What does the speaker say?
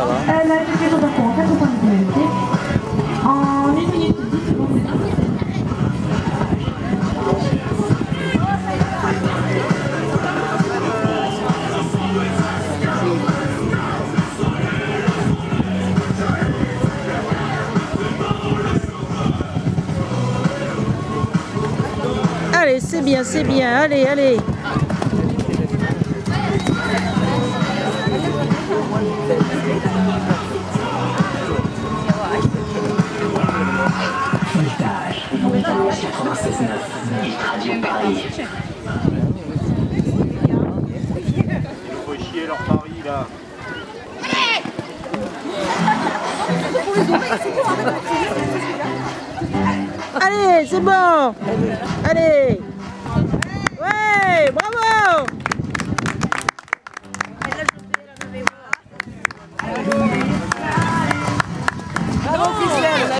Euh, la question de en 90 minutes. En 1 minute 10 secondes. Allez, c'est bien, c'est bien. Allez, allez. 96.9, Hit Radio Paris. faut chier leur pari là. Allez, c'est bon. Allez. Ouais, bravo.